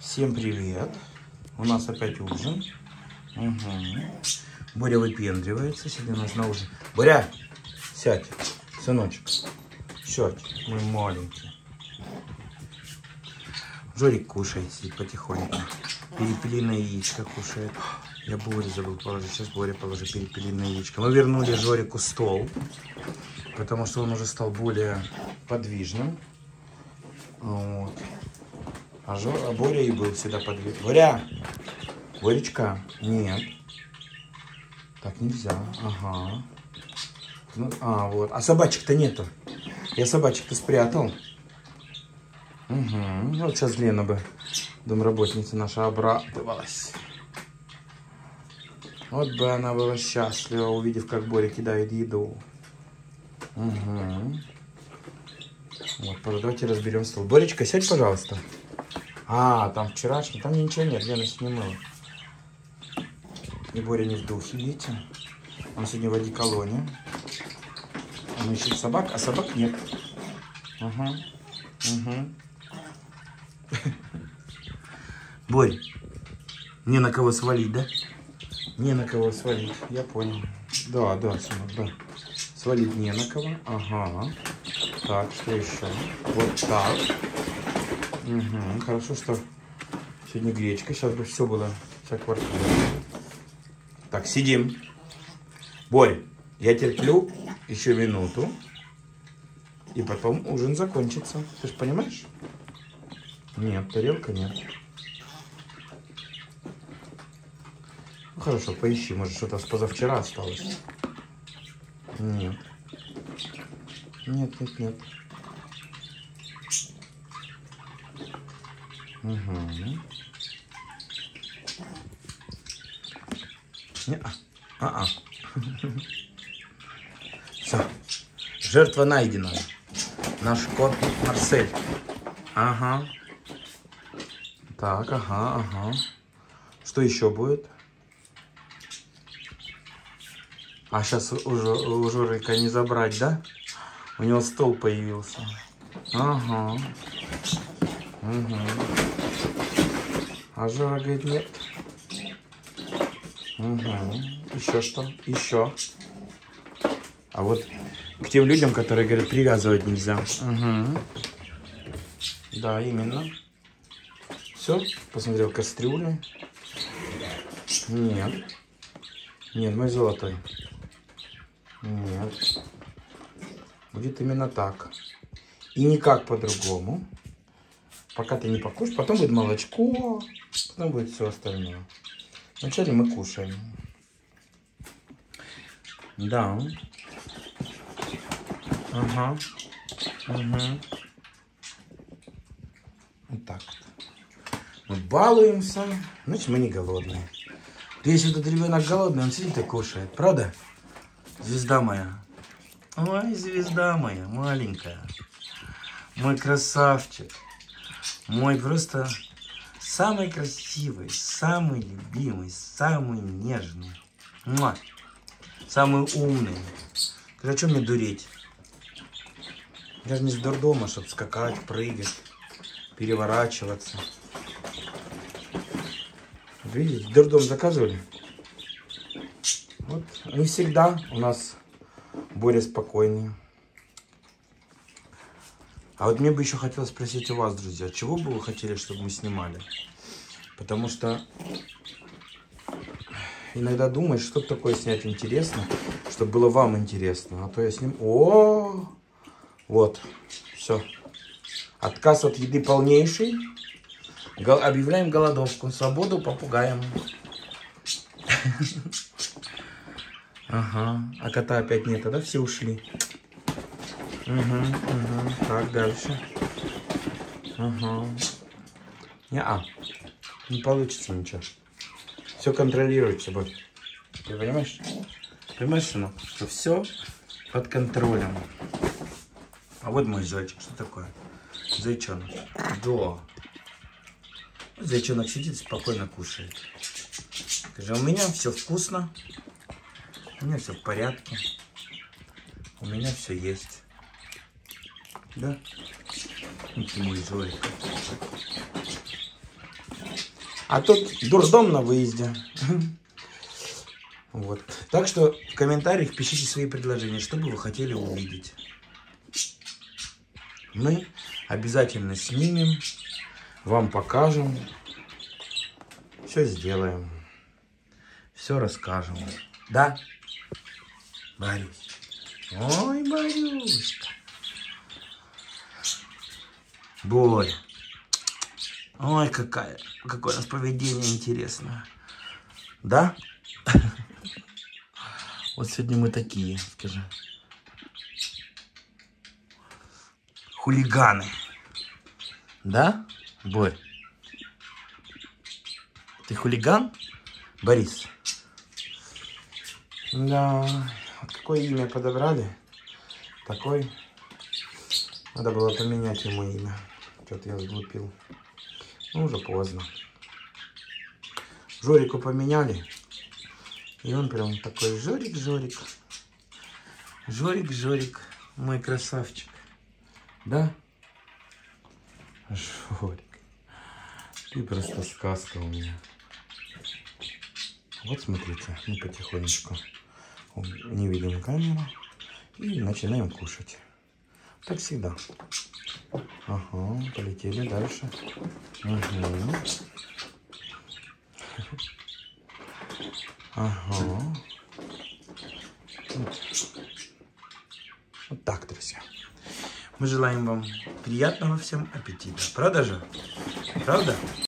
Всем привет. У нас опять ужин. Угу. Боря выпендривается. Сегодня у нас на ужин. Боря, сядь, сыночек. Сядь, мой маленький. Жорик кушает, потихоньку. Перепелиное яичко кушает. Я Боре забыл положить. Сейчас Боря положит перепелиное яичко. Мы вернули Жорику стол, потому что он уже стал более подвижным. Вот. А, Жо, а Боря и был всегда подвижным. Боря! Боречка, нет. Так нельзя. Ага. Ну, А, вот. А собачек-то нету. Я собачек-то спрятал. Угу. Вот сейчас Лена бы, домработница наша, обрадовалась. Вот бы она была счастлива, увидев, как Боря кидает еду. Угу. Вот, давайте разберем стол. Боречка, сядь, пожалуйста. А, там вчерашний, там ничего нет, Лена снимала. И Боря не в духе, видите? Он сегодня в одеколоне. Он ищет собак, а собак нет. Ага. Угу. Борь, не на кого свалить, да? Не на кого свалить, я понял. Да, да, сынок, да. Свалить не на кого. Ага. Так, что еще? Вот так. Угу. Хорошо, что сегодня гречка. Сейчас бы все было, вся квартира. Так, сидим. Борь, я терплю еще минуту. И потом ужин закончится. Ты же понимаешь? Нет, тарелка нет. Ну хорошо, поищи, может что-то с позавчера осталось. Нет. Нет, нет, нет. Угу. Не, а, а, -а. Все. Жертва найдена. Наш кот Марсель. Ага. Так, ага, ага. Что еще будет? А сейчас уже у Жорика не забрать, да? У него стол появился. Ага. Угу. А Жора говорит, нет. Угу. Еще что? Еще. А вот к тем людям, которые говорят, привязывать нельзя. Угу. Да, именно. Все, посмотрел кастрюлю. Нет. Нет, мой золотой. Нет. Будет именно так. И никак по-другому. Пока ты не покушаешь. Потом будет молочко. Потом будет все остальное. Вначале мы кушаем. Да. Ага. Угу. Вот так вот. Мы балуемся. Значит, мы не голодные. Если этот ребенок голодный, он сидит и кушает. Правда? Звезда моя. Ой, звезда моя, маленькая. Мой красавчик. Мой просто самый красивый, самый любимый, самый нежный. Муа. Самый умный. Ты о чем мне дуреть? Я же не с дурдома, чтобы скакать, прыгать, переворачиваться. Видите, дурдом заказывали. Вот, не всегда у нас более спокойные. А вот мне бы еще хотелось спросить у вас, друзья, чего бы вы хотели, чтобы мы снимали? Потому что иногда думаешь, что такое снять интересно, чтобы было вам интересно. А то я сним... О, вот, все. Отказ от еды полнейший. Гол... Объявляем голодовку. Свободу попугаем. Ага. А кота опять нет, да? Все ушли. Угу, угу. Так, дальше. Ага. Не, а. Не получится ничего. Все контролируется, Борь. Ты понимаешь? Понимаешь, сынок, что все под контролем. А вот мой зайчик. Что такое? Зайчонок. Да. Зайчонок сидит, спокойно кушает. Скажи, у меня все вкусно. У меня все в порядке. У меня все есть. Да? Вот ты мой Зорик. А тут дурдом на выезде. Вот. Так что в комментариях пишите свои предложения, что бы вы хотели увидеть. Мы обязательно снимем, вам покажем, все сделаем, все расскажем. Да? Борюсь. Ой, Борюшка. Боря. Ой, какая, какое у нас поведение интересное. Да? Вот сегодня мы такие, скажи. Хулиганы. Да, Борь? Ты хулиган, Борис? Да, вот какое имя подобрали, такой. Надо было поменять ему имя. Что-то я сглупил. Ну, уже поздно. Жорику поменяли. И он прям такой Жорик, Жорик. Жорик, Жорик. Мой красавчик. Да? Жорик. Ты просто сказка у меня. Вот смотрите, мы потихонечку не видим камеру и начинаем кушать. Так всегда. Ага, полетели дальше. Угу. Ага. Вот так, друзья. Мы желаем вам приятного всем аппетита. Правда же? Правда?